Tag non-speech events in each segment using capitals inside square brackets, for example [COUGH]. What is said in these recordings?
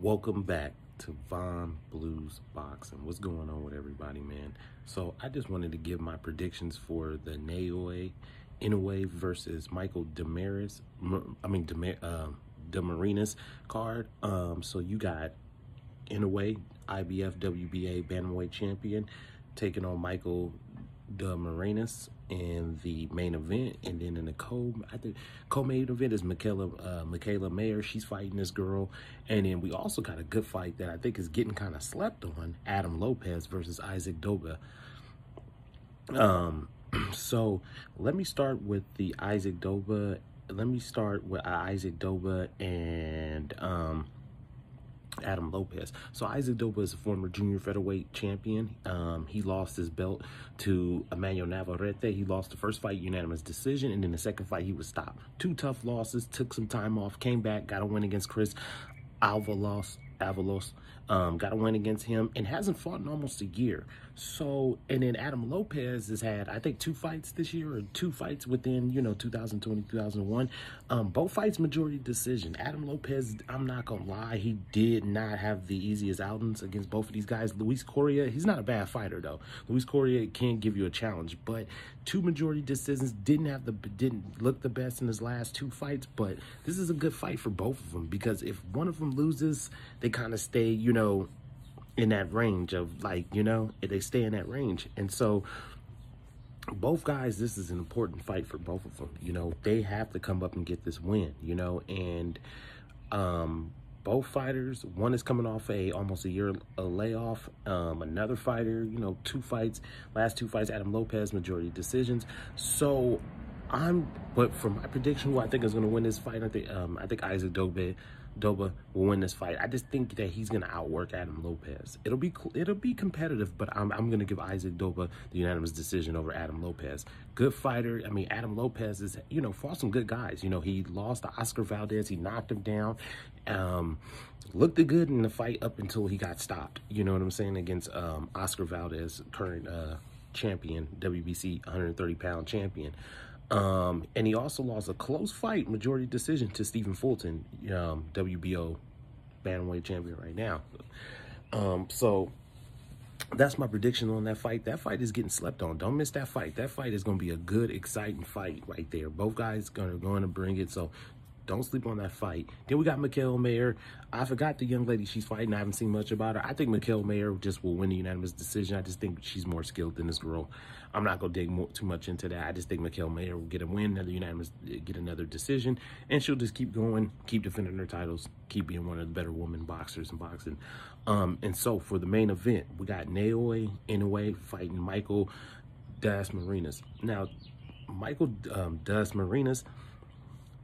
Welcome back to Von Bleu's Boxing. What's going on with everybody, man? So I just wanted to give my predictions for the Naoya Inoue versus Michael Demaris. I mean Demar uh, Demarinas card. Um, so you got Inoue, IBF WBA bantamweight champion, taking on Michael Demarinas in the main event, and then in the co, I think co-main event is Mikaela uh, Mikaela Mayer. She's fighting this girl, and then we also got a good fight that I think is getting kind of slept on: Adam Lopez versus Isaac Dogboe. Um, [CLEARS THROAT] so let me start with the Isaac Dogboe. Let me start with Isaac Dogboe and um Adam Lopez. So Isaac Dogboe is a former junior featherweight champion. Um, he lost his belt to Emmanuel Navarrete. He lost the first fight unanimous decision, and then the second fight he was stopped. Two tough losses, took some time off, came back, got a win against Chris Avalos. Avalos um, got a win against him and hasn't fought in almost a year. So, and then Adam Lopez has had, I think, two fights this year or two fights within, you know, 2020, 2001. Um, both fights majority decision. Adam Lopez, I'm not going to lie, he did not have the easiest outings against both of these guys. Luis Correa, he's not a bad fighter, though. Luis Correa can give you a challenge, but two majority decisions didn't have the, didn't look the best in his last two fights, but this is a good fight for both of them because if one of them loses, they kind of stay, you know, in that range of like, you know, they stay in that range. And so both guys, this is an important fight for both of them. You know, they have to come up and get this win, you know, and um both fighters, one is coming off a almost a year a layoff. Um, another fighter, you know, two fights, last two fights, Adam Lopez, majority decisions. So I'm, but for my prediction, who I think is going to win this fight, I think, um, I think Isaac Dogboe Dogboe will win this fight. I just think that he's gonna outwork Adam Lopez. It'll be it'll be competitive, but I'm I'm gonna give Isaac Dogboe the unanimous decision over Adam Lopez. Good fighter. I mean, Adam Lopez is you know fought some good guys. You know, he lost to Oscar Valdez. He knocked him down. Um, looked good in the fight up until he got stopped. You know what I'm saying against um, Oscar Valdez, current uh, champion, WBC 130 pound champion. Um, and he also lost a close fight, majority decision to Stephen Fulton, um, WBO bantamweight champion right now. Um, so that's my prediction on that fight. That fight is getting slept on. Don't miss that fight. That fight is going to be a good, exciting fight right there. Both guys are going to bring it. So don't sleep on that fight. Then we got Mikaela Mayer. I forgot the young lady she's fighting. I haven't seen much about her. I think Mikaela Mayer just will win the unanimous decision. I just think she's more skilled than this girl. I'm not gonna dig more, too much into that. I just think Mikaela Mayer will get a win, another unanimous, get another decision, and she'll just keep going, keep defending her titles, keep being one of the better women boxers in boxing. Um, and so for the main event, we got Naoya Inoue fighting Michael Dasmariñas. Now, Michael um, Dasmariñas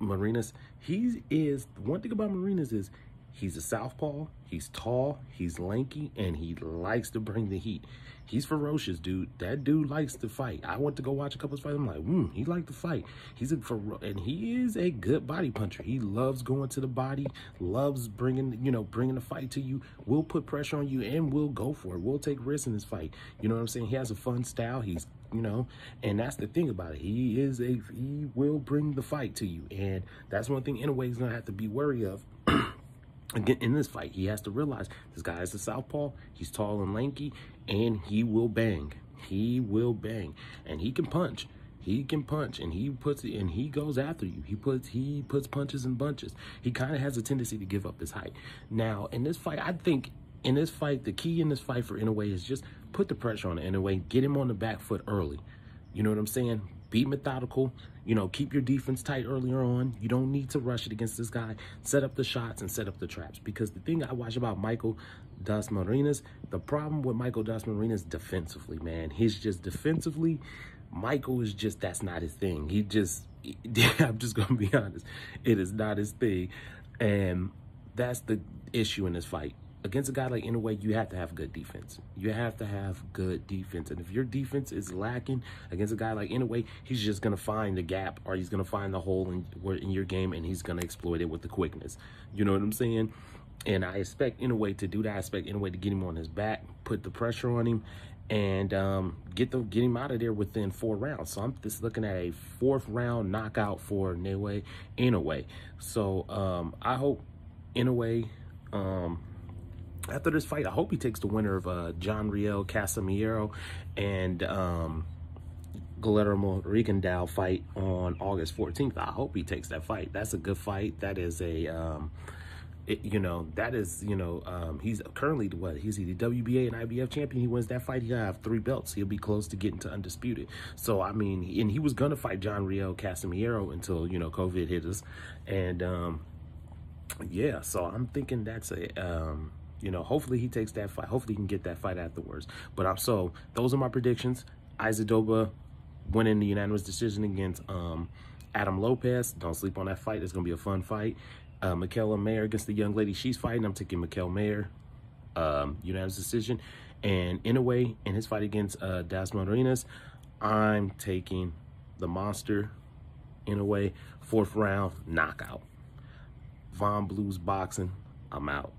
Marinas, he is, one thing about Marinas is he's a southpaw, he's tall, he's lanky, and he likes to bring the heat. He's ferocious, dude. That dude likes to fight. I went to go watch a couple of fights. I'm like, hmm, he liked to fight. He's a and he is a good body puncher. He loves going to the body, loves bringing, you know, bringing the fight to you. We'll put pressure on you and we'll go for it. We'll take risks in this fight. You know what I'm saying? He has a fun style. He's you know and that's the thing about it he is a he will bring the fight to you and that's one thing Inoue he's gonna have to be wary of [CLEARS THROAT] again in this fight he has to realize this guy is a southpaw he's tall and lanky and he will bang. He will bang. And he can punch. He can punch and he puts it and he goes after you. He puts he puts punches and bunches. He kind of has a tendency to give up his height. Now in this fight i think in this fight, the key in this fight for Inoue is just put the pressure on Inoue, get him on the back foot early. You know what I'm saying? Be methodical. You know, keep your defense tight earlier on. You don't need to rush it against this guy. Set up the shots and set up the traps. Because the thing I watch about Michael Dasmariñas, the problem with Michael Dasmariñas defensively, man. He's just defensively, Michael is just, that's not his thing. He just, [LAUGHS] I'm just going to be honest. It is not his thing. And that's the issue in this fight against a guy like Inoue, you have to have good defense. You have to have good defense. And if your defense is lacking against a guy like Inoue, he's just going to find the gap or he's going to find the hole in, in your game and he's going to exploit it with the quickness. You know what I'm saying? And I expect Inoue to do that. I expect Inoue to get him on his back, put the pressure on him, and um, get the get him out of there within four rounds. So I'm just looking at a fourth round knockout for Naoya Inoue. So um, I hope Inoue Um, after this fight, I hope he takes the winner of uh, John Riel Casimero and um, Guillermo Rigondeaux fight on August 14th. I hope he takes that fight. That's a good fight. That is a, um, it, you know, that is, you know, um, he's currently what? He's the WBA and IBF champion. He wins that fight. He'll have three belts. He'll be close to getting to undisputed. So, I mean, and he was going to fight John Riel Casimero until, you know, COVID hit us. And, um, yeah, so I'm thinking that's a, um, you know, hopefully he takes that fight. Hopefully he can get that fight afterwards. But I'm so those are my predictions. Isaac Dogboe winning the unanimous decision against um, Adam Lopez. Don't sleep on that fight. It's gonna be a fun fight. Uh, Mikaela Mayer against the young lady she's fighting. I'm taking Mikaela Mayer, um, unanimous decision. And Inoue, in his fight against uh, Dasmariñas, I'm taking the monster Inoue, fourth round knockout. Von Bleu's Boxing, I'm out.